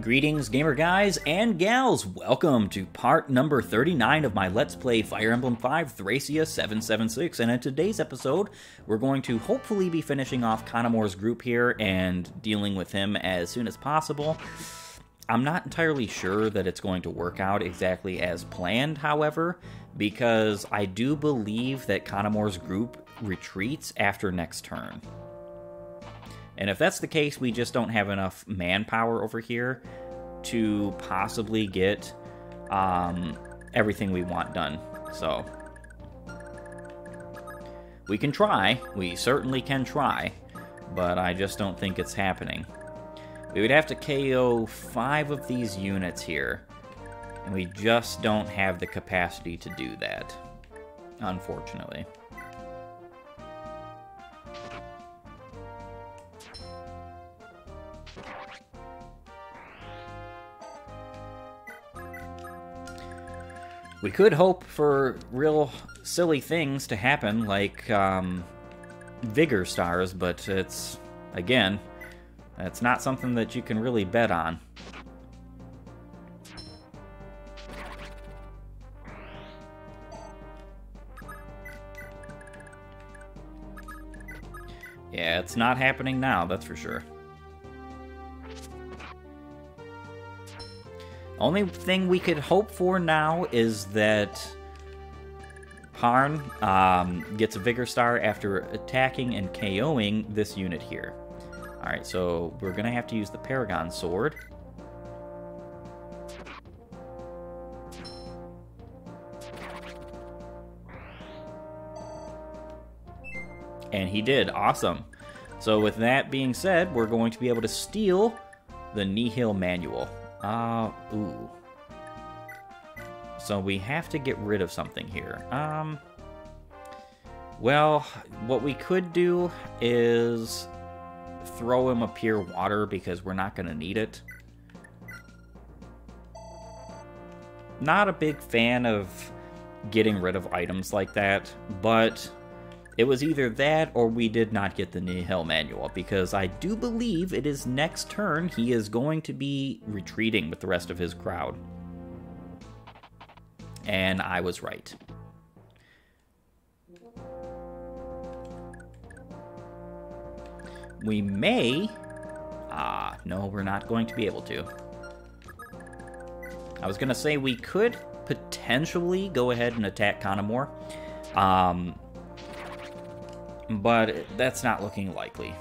Greetings, gamer guys and gals! Welcome to part number 39 of my Let's Play Fire Emblem 5 Thracia 776. And in today's episode, we're going to hopefully be finishing off Kanamore's group here and dealing with him as soon as possible. I'm not entirely sure that it's going to work out exactly as planned, however, because I do believe that Kanamore's group retreats after next turn. And if that's the case, we just don't have enough manpower over here to possibly get um, everything we want done. So we can try. We certainly can try, but I just don't think it's happening. We would have to KO five of these units here, and we just don't have the capacity to do that, unfortunately. We could hope for real silly things to happen, like um, vigor stars, but it's, again, it's not something that you can really bet on. Yeah, it's not happening now, that's for sure. Only thing we could hope for now is that Parn um, gets a Vigor Star after attacking and KOing this unit here. Alright, so we're going to have to use the Paragon Sword. And he did. Awesome. So with that being said, we're going to be able to steal the Nihil Manual. Uh, ooh. So we have to get rid of something here. Um, well, what we could do is throw him a pure water because we're not going to need it. Not a big fan of getting rid of items like that, but it was either that or we did not get the Nihil manual, because I do believe it is next turn he is going to be retreating with the rest of his crowd. And I was right. We may... Ah, no, we're not going to be able to. I was going to say we could potentially go ahead and attack Kanamore. Um, but that's not looking likely.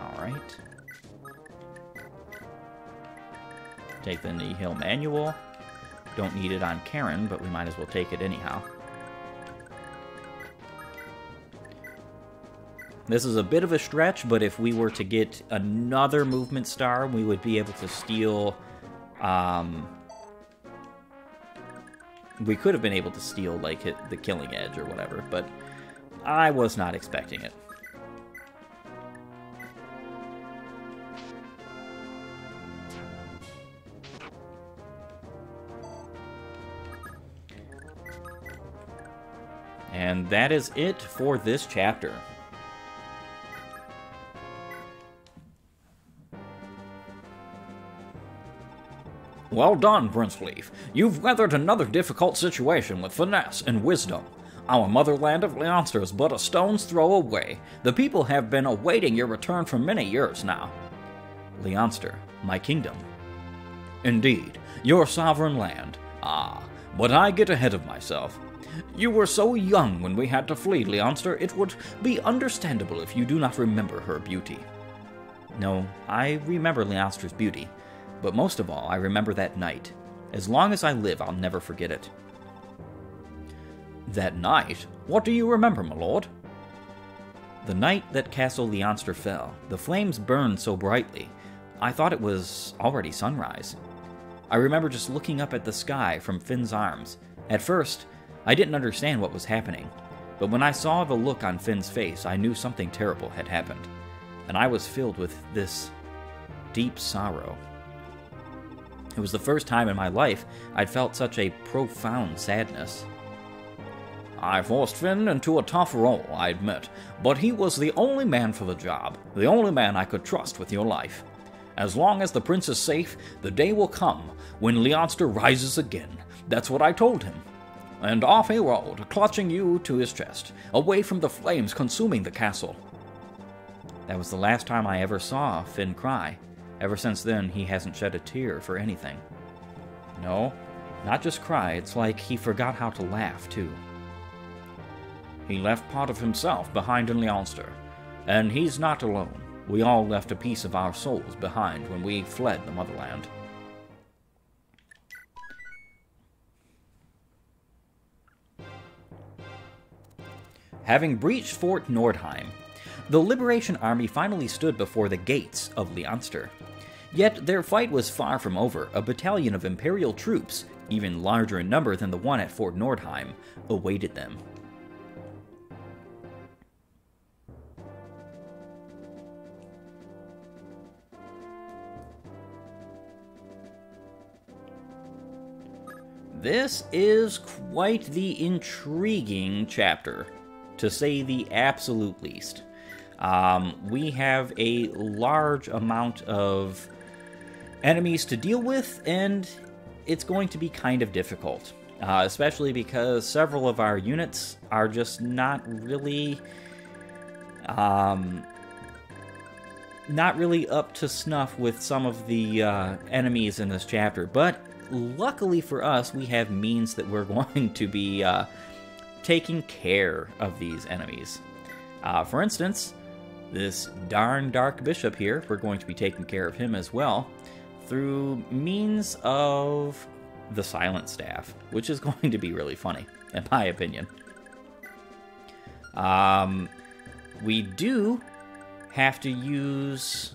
Alright. Take the Nihil Manual. Don't need it on Karen, but we might as well take it anyhow. This is a bit of a stretch, but if we were to get another movement star, we would be able to steal um, we could have been able to steal, like, the killing edge or whatever, but I was not expecting it. And that is it for this chapter. Well done, Prince Leaf. You've weathered another difficult situation with finesse and wisdom. Our motherland of Leonster is but a stone's throw away. The people have been awaiting your return for many years now. Leonster, my kingdom. Indeed, your sovereign land. Ah, but I get ahead of myself. You were so young when we had to flee Leonster, it would be understandable if you do not remember her beauty. No, I remember Leonster's beauty. But most of all, I remember that night. As long as I live, I'll never forget it. That night? What do you remember, my lord? The night that Castle Leonster fell, the flames burned so brightly, I thought it was already sunrise. I remember just looking up at the sky from Finn's arms. At first, I didn't understand what was happening, but when I saw the look on Finn's face, I knew something terrible had happened, and I was filled with this deep sorrow. It was the first time in my life I'd felt such a profound sadness. I forced Finn into a tough role, I admit, but he was the only man for the job, the only man I could trust with your life. As long as the prince is safe, the day will come when Leonster rises again. That's what I told him. And off he rode, clutching you to his chest, away from the flames consuming the castle. That was the last time I ever saw Finn cry. Ever since then, he hasn't shed a tear for anything. No, not just cry, it's like he forgot how to laugh, too. He left part of himself behind in Leonster, and he's not alone. We all left a piece of our souls behind when we fled the motherland. Having breached Fort Nordheim, the Liberation Army finally stood before the gates of Leonster. Yet their fight was far from over. A battalion of Imperial troops, even larger in number than the one at Fort Nordheim, awaited them. This is quite the intriguing chapter, to say the absolute least. Um, we have a large amount of enemies to deal with, and it's going to be kind of difficult. Uh, especially because several of our units are just not really um, not really up to snuff with some of the uh, enemies in this chapter. But luckily for us, we have means that we're going to be uh, taking care of these enemies. Uh, for instance, this darn Dark Bishop here, we're going to be taking care of him as well through means of the Silent Staff, which is going to be really funny, in my opinion. Um, we do have to use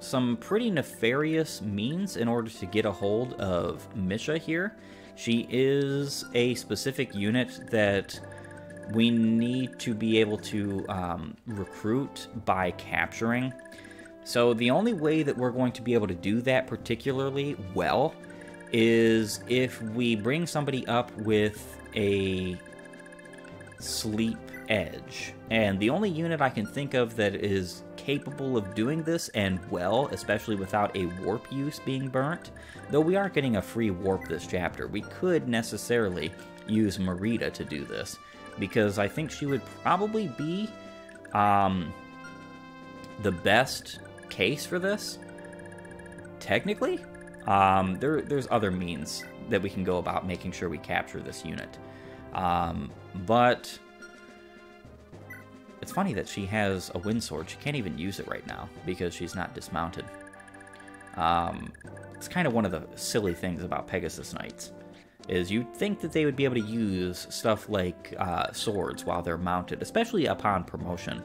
some pretty nefarious means in order to get a hold of Misha here. She is a specific unit that we need to be able to um, recruit by capturing. So the only way that we're going to be able to do that particularly well is if we bring somebody up with a sleep edge. And the only unit I can think of that is capable of doing this and well, especially without a warp use being burnt, though we aren't getting a free warp this chapter, we could necessarily use Marita to do this, because I think she would probably be um, the best case for this. Technically, um, there, there's other means that we can go about making sure we capture this unit. Um, but it's funny that she has a wind sword. She can't even use it right now because she's not dismounted. Um, it's kind of one of the silly things about Pegasus Knights is you'd think that they would be able to use stuff like uh, swords while they're mounted, especially upon promotion.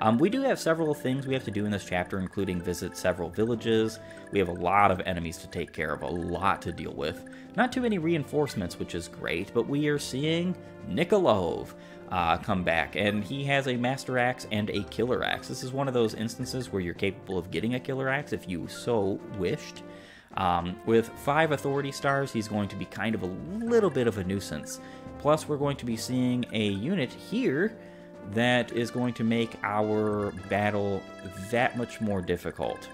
Um, we do have several things we have to do in this chapter, including visit several villages. We have a lot of enemies to take care of, a lot to deal with. Not too many reinforcements, which is great, but we are seeing Nikolov uh, come back, and he has a Master Axe and a Killer Axe. This is one of those instances where you're capable of getting a Killer Axe if you so wished. Um, with five authority stars, he's going to be kind of a little bit of a nuisance. Plus, we're going to be seeing a unit here that is going to make our battle that much more difficult.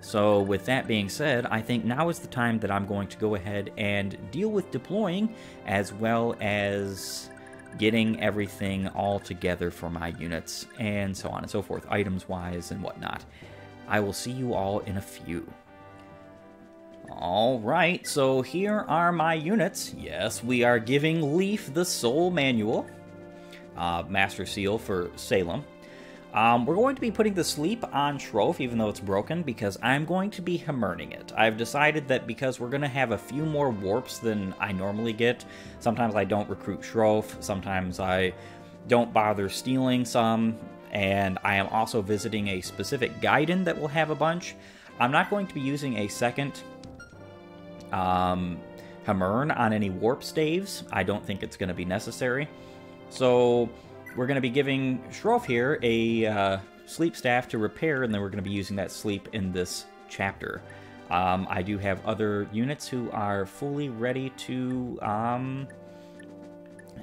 So, with that being said, I think now is the time that I'm going to go ahead and deal with deploying as well as getting everything all together for my units and so on and so forth, items wise and whatnot. I will see you all in a few. Alright, so here are my units. Yes, we are giving Leaf the Soul Manual, uh, Master Seal for Salem. Um, we're going to be putting the sleep on Shroff, even though it's broken, because I'm going to be Hamerning it. I've decided that because we're going to have a few more warps than I normally get, sometimes I don't recruit Shroff, sometimes I don't bother stealing some, and I am also visiting a specific Gaiden that will have a bunch. I'm not going to be using a second um, on any warp staves. I don't think it's going to be necessary. So we're going to be giving Shroff here a uh, sleep staff to repair, and then we're going to be using that sleep in this chapter. Um, I do have other units who are fully ready to um,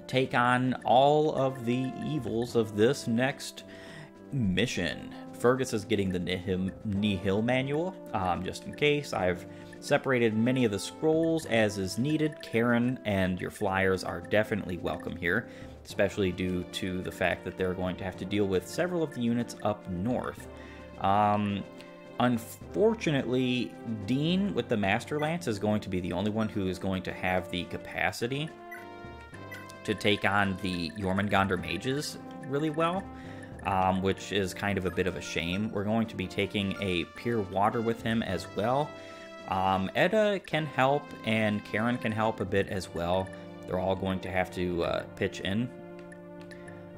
take on all of the evils of this next mission. Fergus is getting the Nihil, Nihil manual, um, just in case. I've separated many of the scrolls as is needed. Karen and your flyers are definitely welcome here, especially due to the fact that they're going to have to deal with several of the units up north. Um, unfortunately, Dean with the Master Lance is going to be the only one who is going to have the capacity to take on the Jormungandr mages really well, um, which is kind of a bit of a shame. We're going to be taking a Pure Water with him as well. Um, Edda can help, and Karen can help a bit as well. They're all going to have to uh, pitch in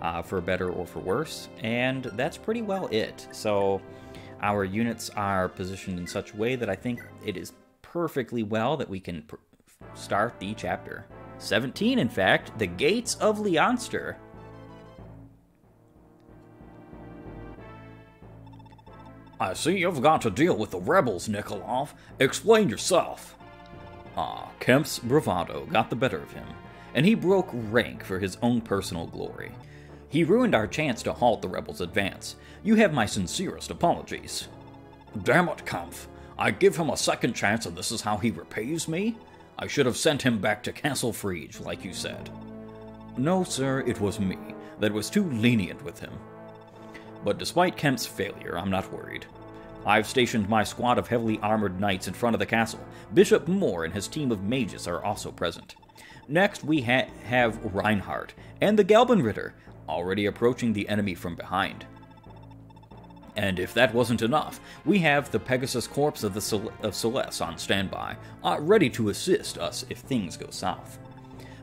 uh, for better or for worse, and that's pretty well it. So our units are positioned in such a way that I think it is perfectly well that we can start the chapter. 17, in fact, the Gates of Leonster. I see you've got to deal with the rebels, Nikolov. Explain yourself. Ah, Kempf's bravado got the better of him, and he broke rank for his own personal glory. He ruined our chance to halt the rebels' advance. You have my sincerest apologies. Damn it, Kempf. I give him a second chance and this is how he repays me? I should have sent him back to Castle Friege, like you said. No, sir, it was me that was too lenient with him. But despite Kempf's failure, I'm not worried. I've stationed my squad of heavily armored knights in front of the castle. Bishop Moore and his team of mages are also present. Next, we ha- have Reinhardt and the Galbenritter already approaching the enemy from behind. And if that wasn't enough, we have the Pegasus Corps of the Cel- of Silesse on standby, uh, ready to assist us if things go south.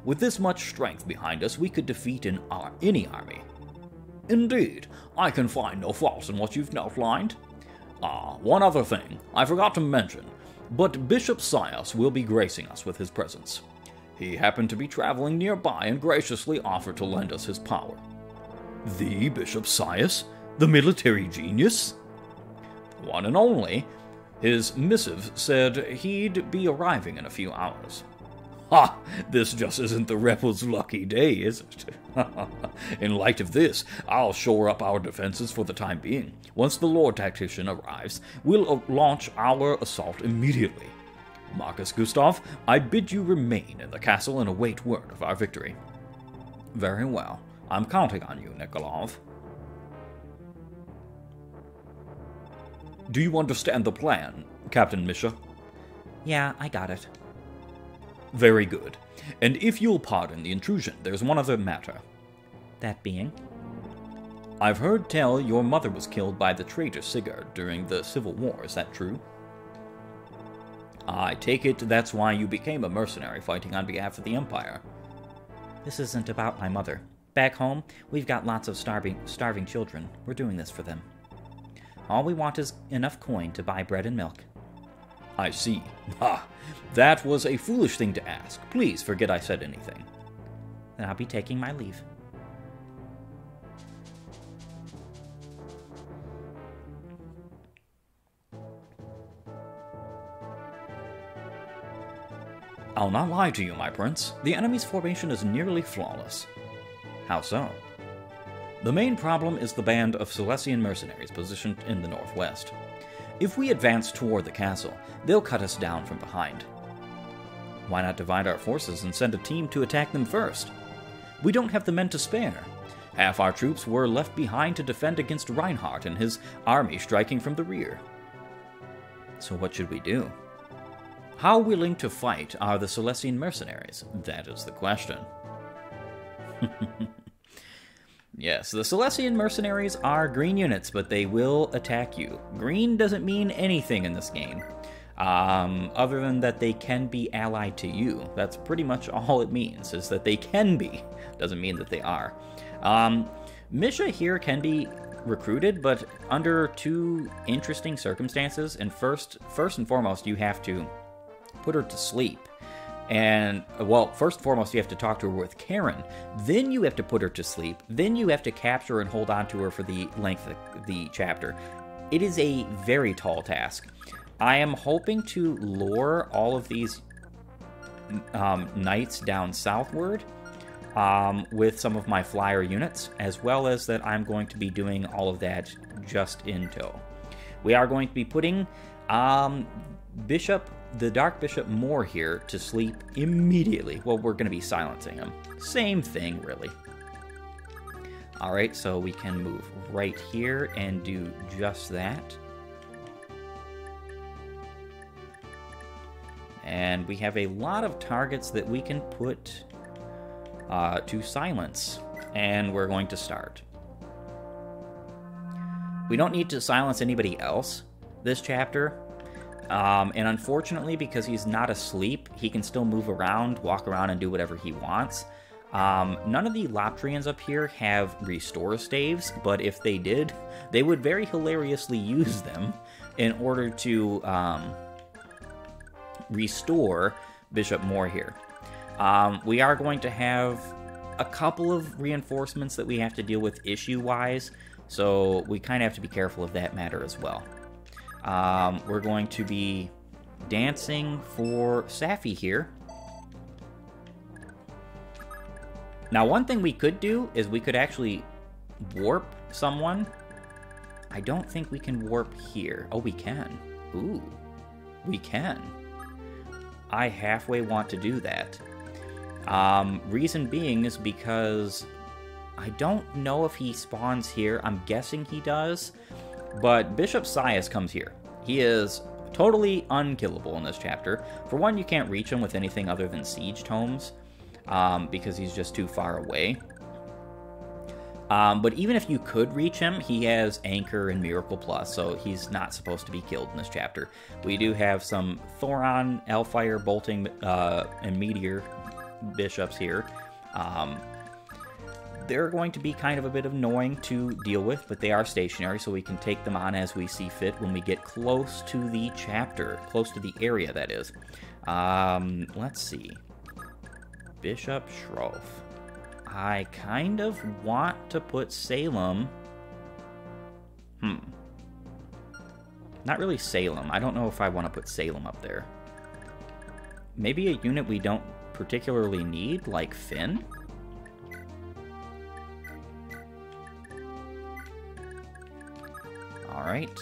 With this much strength behind us, we could defeat an ar- any army. Indeed, I can find no fault in what you've outlined. Ah, one other thing I forgot to mention, but Bishop Sias will be gracing us with his presence. He happened to be traveling nearby and graciously offered to lend us his power. The Bishop Sias? The military genius? The one and only. His missive said he'd be arriving in a few hours. Ha! This just isn't the rebels' lucky day, is it? in light of this, I'll shore up our defenses for the time being. Once the Lord Tactician arrives, we'll launch our assault immediately. Marcus Gustav, I bid you remain in the castle and await word of our victory. Very well. I'm counting on you, Nikolov. Do you understand the plan, Captain Misha? Yeah, I got it. Very good. And if you'll pardon the intrusion, there's one other matter. That being? I've heard tell your mother was killed by the traitor Sigurd during the Civil War, is that true? I take it that's why you became a mercenary fighting on behalf of the Empire. This isn't about my mother. Back home, we've got lots of starving, starving children. We're doing this for them. All we want is enough coin to buy bread and milk. I see. Ah, that was a foolish thing to ask. Please forget I said anything. Then I'll be taking my leave. I'll not lie to you, my prince. The enemy's formation is nearly flawless. How so? The main problem is the band of Silesian mercenaries positioned in the northwest. If we advance toward the castle, they'll cut us down from behind. Why not divide our forces and send a team to attack them first? We don't have the men to spare. Half our troops were left behind to defend against Reinhardt and his army striking from the rear. So, what should we do? How willing to fight are the Silesian mercenaries? That is the question. yes, the Silesian mercenaries are green units, but they will attack you. Green doesn't mean anything in this game, um, other than that they can be allied to you. That's pretty much all it means, is that they can be. Doesn't mean that they are. Um, Misha here can be recruited, but under two interesting circumstances. And first, first and foremost, you have to put her to sleep. And, well, first and foremost, you have to talk to her with Karen. Then you have to put her to sleep. Then you have to capture and hold on to her for the length of the chapter. It is a very tall task. I am hoping to lure all of these um, knights down southward um, with some of my flyer units, as well as that I'm going to be doing all of that just in tow. We are going to be putting um, Bishop, the Dark Bishop Moore here to sleep immediately. Well, we're going to be silencing him. Same thing, really. Alright, so we can move right here and do just that. And we have a lot of targets that we can put uh, to silence. And we're going to start. We don't need to silence anybody else this chapter. Um, and unfortunately, because he's not asleep, he can still move around, walk around, and do whatever he wants. Um, none of the Loptrians up here have restore staves, but if they did, they would very hilariously use them in order to um, restore Bishop Moore here. Um, we are going to have a couple of reinforcements that we have to deal with issue wise, so we kind of have to be careful of that matter as well. Um, we're going to be dancing for Safi here. Now, one thing we could do is we could actually warp someone. I don't think we can warp here. Oh, we can. Ooh, we can. I halfway want to do that. Um, reason being is because I don't know if he spawns here. I'm guessing he does. But Bishop Sias comes here. He is totally unkillable in this chapter. For one, you can't reach him with anything other than siege tomes, um, because he's just too far away. Um, but even if you could reach him, he has Anchor and Miracle Plus, so he's not supposed to be killed in this chapter. We do have some Thoron, Elfire, Bolting, uh, and Meteor bishops here. Um, they're going to be kind of a bit annoying to deal with, but they are stationary, so we can take them on as we see fit when we get close to the chapter, close to the area, that is. Um, let's see. Bishop Shroff. I kind of want to put Salem. Hmm. Not really Salem. I don't know if I want to put Salem up there. Maybe a unit we don't particularly need, like Finn? Alright.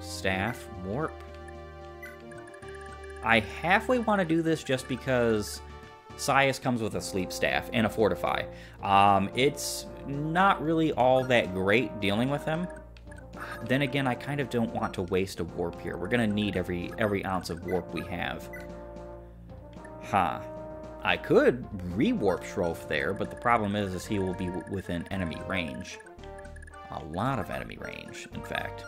Staff, warp. I halfway want to do this just because Sias comes with a sleep staff and a fortify. Um, it's not really all that great dealing with him. Then again, I kind of don't want to waste a warp here. We're gonna need every every ounce of warp we have. Huh. I could rewarp Shroff there, but the problem is, is he will be within enemy range. A lot of enemy range, in fact.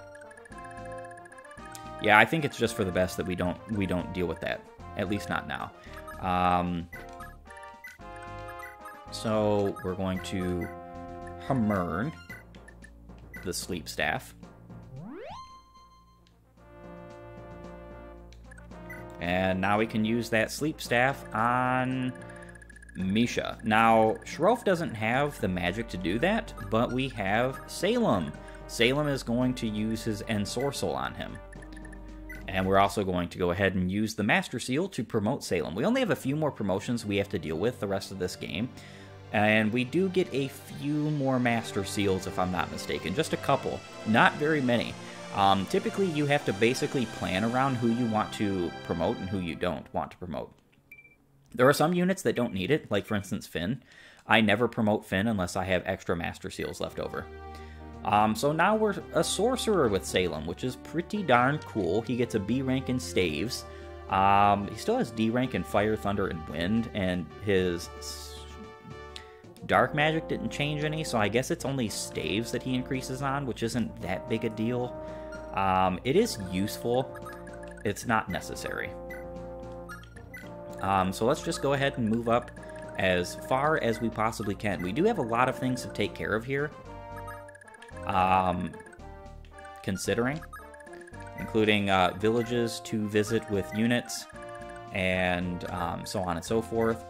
Yeah, I think it's just for the best that we don't we don't deal with that. At least not now. Um, so we're going to Hamern the sleep staff. And now we can use that sleep staff on Misha. Now, Shroff doesn't have the magic to do that, but we have Salem. Salem is going to use his Ensorcel on him. And we're also going to go ahead and use the Master Seal to promote Salem. We only have a few more promotions we have to deal with the rest of this game. And we do get a few more Master Seals, if I'm not mistaken. Just a couple. Not very many. Um, typically, you have to basically plan around who you want to promote and who you don't want to promote. There are some units that don't need it, like for instance Finn. I never promote Finn unless I have extra Master Seals left over. Um, so now we're a sorcerer with Salem, which is pretty darn cool. He gets a B rank in staves. Um, he still has D rank in fire, thunder, and wind, and his dark magic didn't change any, so I guess it's only staves that he increases on, which isn't that big a deal. Um, it is useful, it's not necessary. Um, so let's just go ahead and move up as far as we possibly can. We do have a lot of things to take care of here, um, considering, including uh, villages to visit with units and um, so on and so forth.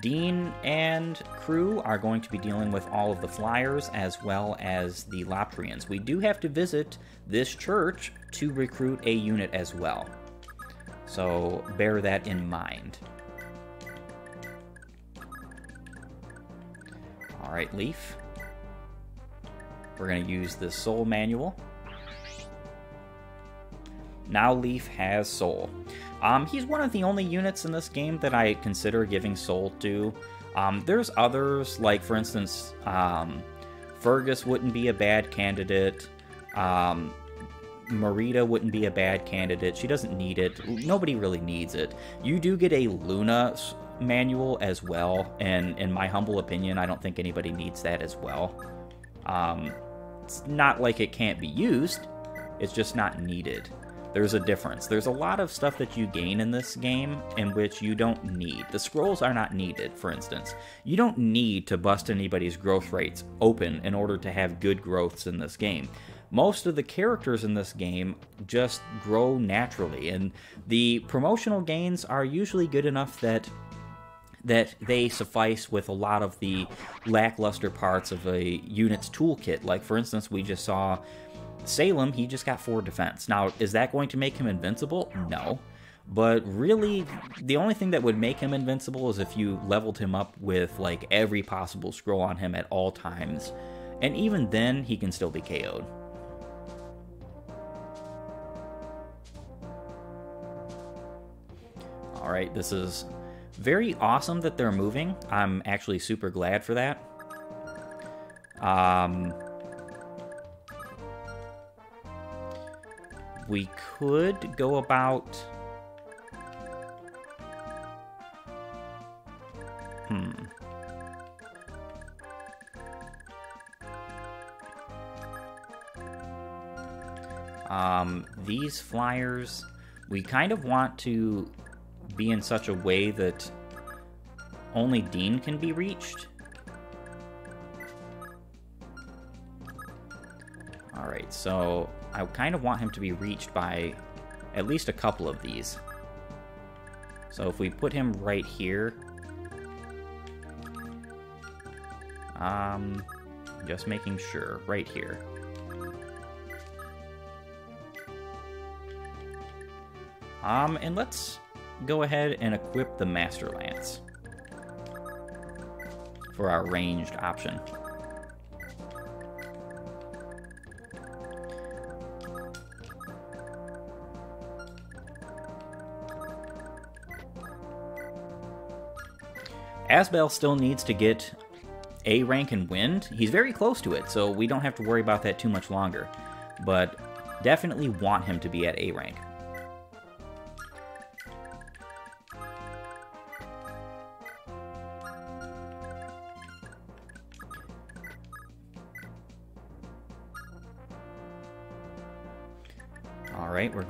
Dean and crew are going to be dealing with all of the flyers as well as the Loptrians. We do have to visit this church to recruit a unit as well. So bear that in mind. Alright, Leaf. We're going to use the Soul Manual. Now Leaf has Soul. Um, he's one of the only units in this game that I consider giving Soul to. Um, there's others, like for instance, um, Fergus wouldn't be a bad candidate. Um, Marita wouldn't be a bad candidate. She doesn't need it. Nobody really needs it. You do get a Luna manual as well, and in my humble opinion, I don't think anybody needs that as well. Um, it's not like it can't be used, it's just not needed. There's a difference. There's a lot of stuff that you gain in this game in which you don't need. The scrolls are not needed, for instance. You don't need to bust anybody's growth rates open in order to have good growths in this game most of the characters in this game just grow naturally, and the promotional gains are usually good enough that that they suffice with a lot of the lackluster parts of a unit's toolkit. Like, for instance, we just saw Salem, he just got 4 defense. Now, is that going to make him invincible? No. But really, the only thing that would make him invincible is if you leveled him up with, like, every possible scroll on him at all times. And even then, he can still be KO'd. Alright, this is very awesome that they're moving. I'm actually super glad for that. Um, we could go about... Hmm. Um, these flyers, we kind of want to be in such a way that only Dean can be reached. Alright, so I kind of want him to be reached by at least a couple of these. So if we put him right here... Um, just making sure, right here. Um, and let's go ahead and equip the Master Lance for our ranged option. Asbel still needs to get A rank in Wind. He's very close to it, so we don't have to worry about that too much longer. But definitely want him to be at A rank.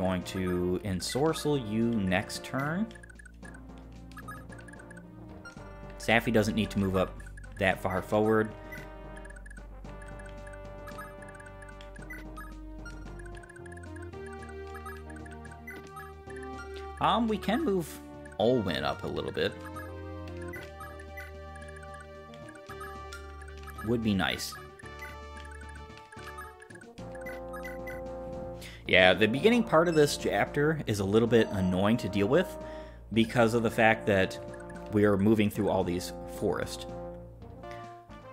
Going to ensorcel you next turn. Safi doesn't need to move up that far forward. Um, we can move Olwen up a little bit. Would be nice. Yeah, the beginning part of this chapter is a little bit annoying to deal with because of the fact that we are moving through all these forests.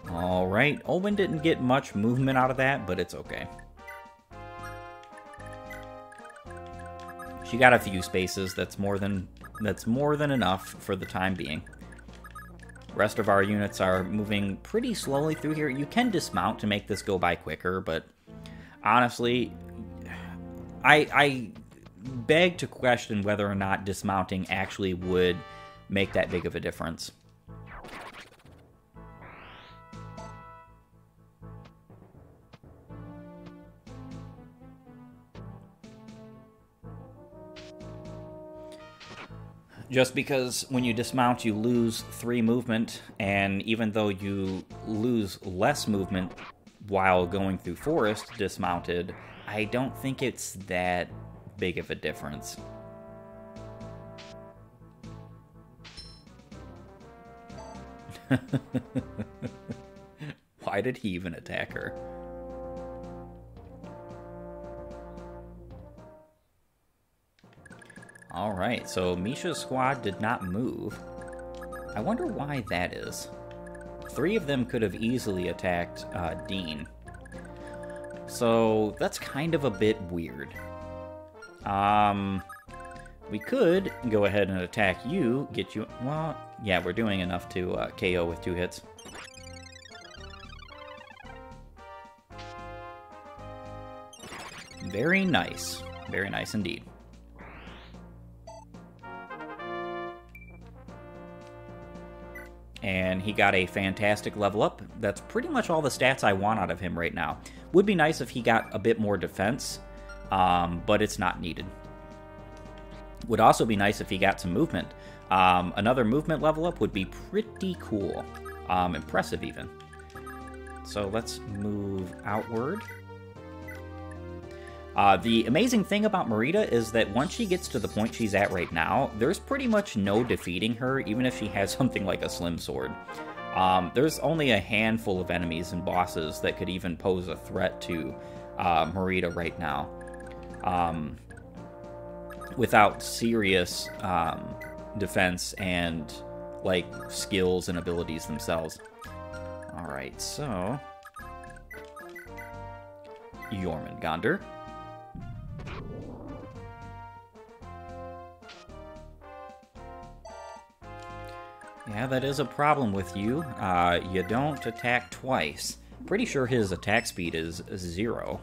Alright, Olwen didn't get much movement out of that, but it's okay. She got a few spaces, that's more than that's more than enough for the time being. Rest of our units are moving pretty slowly through here. You can dismount to make this go by quicker, but honestly, I, I beg to question whether or not dismounting actually would make that big of a difference. Just because when you dismount, you lose three movement, and even though you lose less movement while going through forest dismounted, I don't think it's that big of a difference. Why did he even attack her? Alright, so Misha's squad did not move. I wonder why that is. three of them could have easily attacked uh, Dean. So that's kind of a bit weird. Um, we could go ahead and attack you, get you... Well, yeah, we're doing enough to uh, KO with two hits. Very nice. Very nice indeed. And he got a fantastic level up. That's pretty much all the stats I want out of him right now. Would be nice if he got a bit more defense, um, but it's not needed. Would also be nice if he got some movement. Um, another movement level up would be pretty cool. Um, impressive, even. So let's move outward. Uh, the amazing thing about Marita is that once she gets to the point she's at right now, there's pretty much no defeating her, even if she has something like a Slim Sword. Um, there's only a handful of enemies and bosses that could even pose a threat to uh, Marita right now. Um, without serious um, defense and like skills and abilities themselves. All right, so Jormungandr. Yeah, that is a problem with you. Uh, you don't attack twice. Pretty sure his attack speed is zero.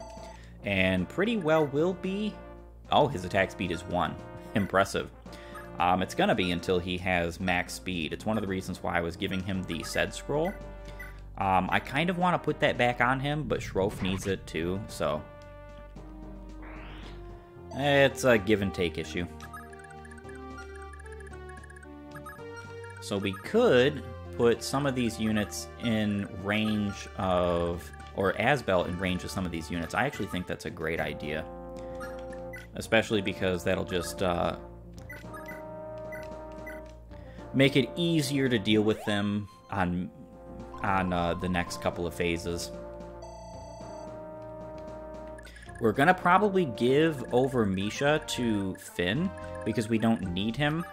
And pretty well will be... Oh, his attack speed is one. Impressive. Um, it's gonna be until he has max speed. It's one of the reasons why I was giving him the Sed Scroll. Um, I kind of want to put that back on him, but Shroff needs it too, so... It's a give and take issue. So we could put some of these units in range of, or Asbel in range of some of these units. I actually think that's a great idea. Especially because that'll just uh, make it easier to deal with them on on uh, the next couple of phases. We're gonna probably give over Misha to Finn because we don't need him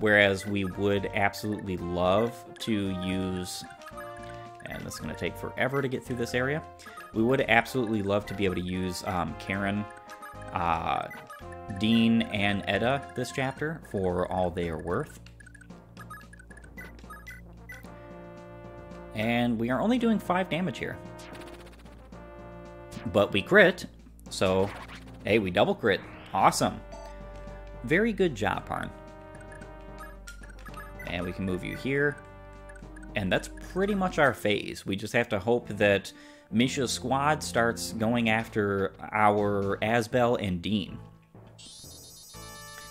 Whereas we would absolutely love to use, and this is going to take forever to get through this area. We would absolutely love to be able to use um, Karen, uh, Dean, and Eda this chapter for all they are worth. And we are only doing 5 damage here. But we crit, so hey, we double crit. Awesome. Very good job, Parn and we can move you here. And that's pretty much our phase. We just have to hope that Misha's squad starts going after our Asbel and Dean.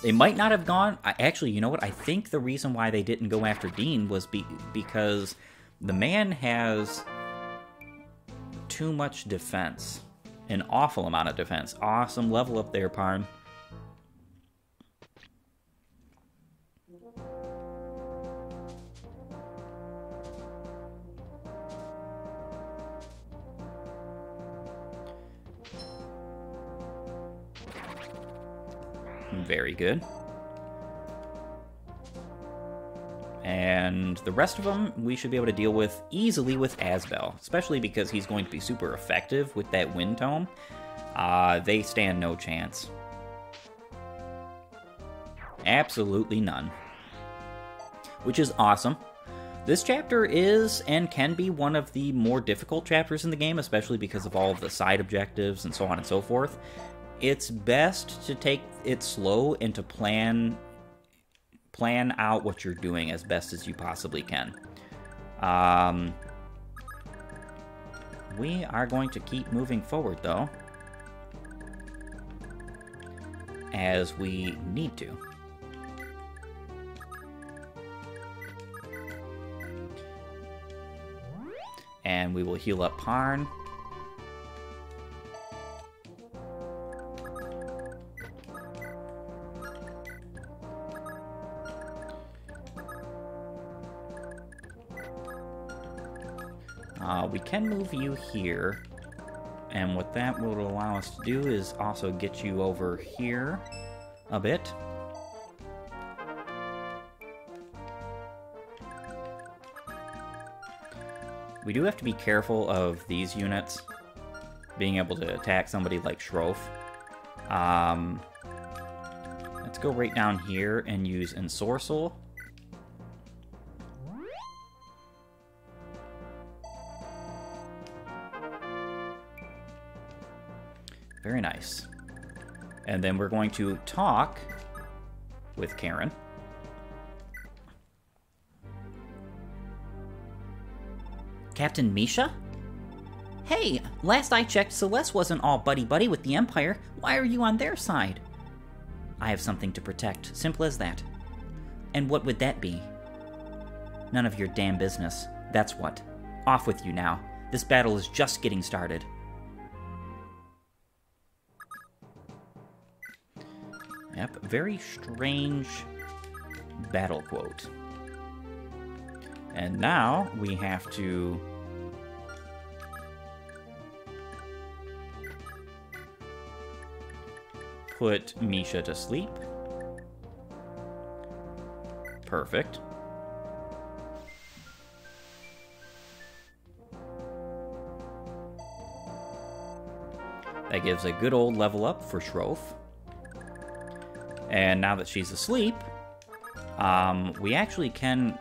They might not have gone... I, Actually, you know what? I think the reason why they didn't go after Dean was be, because the man has too much defense. An awful amount of defense. Awesome level up there, Parn. Very good. And the rest of them we should be able to deal with easily with Asbel, especially because he's going to be super effective with that Wind Tome. Uh, they stand no chance. Absolutely none. Which is awesome. This chapter is and can be one of the more difficult chapters in the game, especially because of all of the side objectives and so on and so forth it's best to take it slow and to plan plan out what you're doing as best as you possibly can. Um, we are going to keep moving forward, though, as we need to. And we will heal up Parn. We can move you here. And what that will allow us to do is also get you over here a bit. We do have to be careful of these units being able to attack somebody like Shroff. Um, let's go right down here and use Ensorcel. And then we're going to talk with Karin. Captain Misha? Hey, last I checked, Silesse wasn't all buddy buddy with the Empire. Why are you on their side? I have something to protect. Simple as that. And what would that be? None of your damn business. That's what. Off with you now. This battle is just getting started. Very strange battle quote. And now we have to put Misha to sleep. Perfect. That gives a good old level up for Shroff. And now that she's asleep, um, we actually can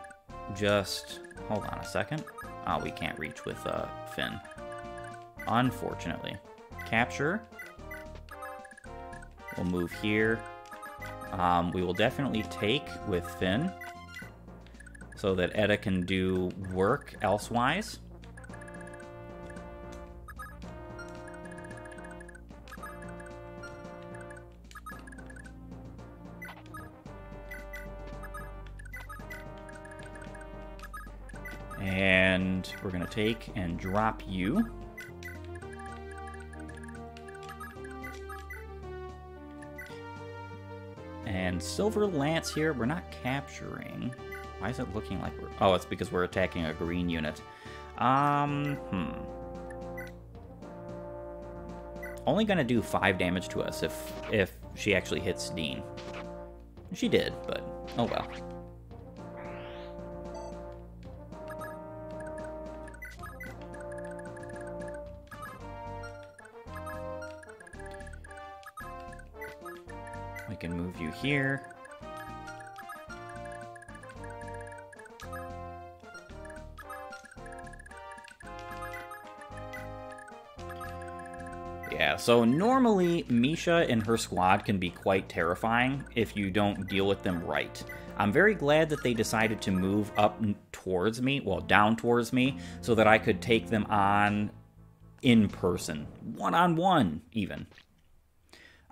just... Hold on a second. Oh, we can't reach with uh, Finn. Unfortunately. Capture. We'll move here. Um, we will definitely take with Finn so that Eda can do work elsewise. Take and drop you. And Silver Lance here, we're not capturing. Why is it looking like we're... Oh, it's because we're attacking a green unit. Um, hmm. Only gonna do 5 damage to us if, if she actually hits Dean. She did, but oh well. Can move you here. Yeah, so normally Misha and her squad can be quite terrifying if you don't deal with them right. I'm very glad that they decided to move up towards me, well, down towards me, so that I could take them on in person, one on one, even.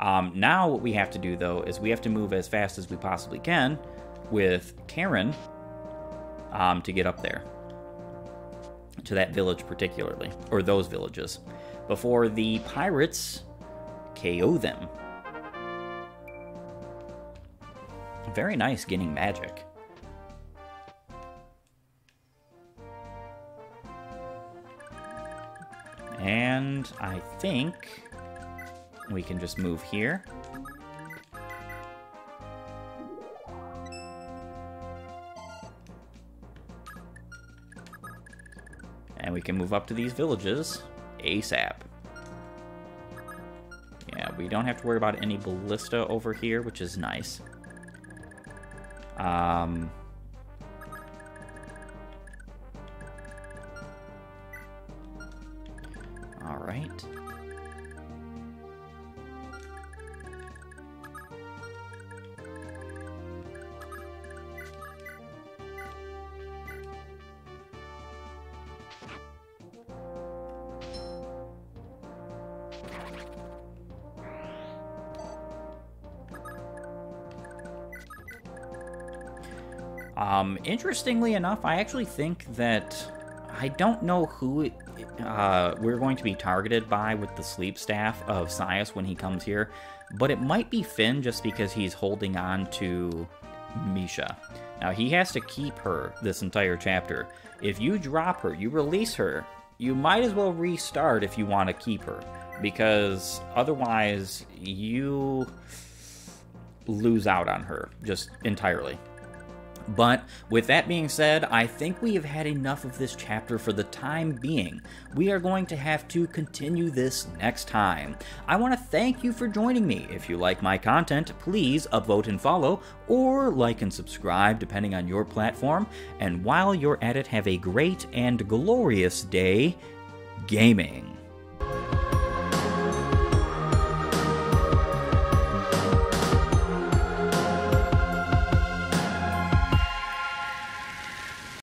Um, now, what we have to do, though, is we have to move as fast as we possibly can with Karin um, to get up there. To that village, particularly, or those villages, before the pirates KO them. Very nice getting magic. And I think we can just move here. And we can move up to these villages ASAP. Yeah, we don't have to worry about any ballista over here, which is nice. Um, Um, interestingly enough, I actually think that I don't know who uh, we're going to be targeted by with the sleep staff of Saias when he comes here, but it might be Finn just because he's holding on to Misha. Now, he has to keep her this entire chapter. If you drop her, you release her, you might as well restart if you want to keep her, because otherwise you lose out on her just entirely. But with that being said, I think we have had enough of this chapter for the time being. We are going to have to continue this next time. I want to thank you for joining me. If you like my content, please upvote and follow, or like and subscribe depending on your platform. And while you're at it, have a great and glorious day gaming.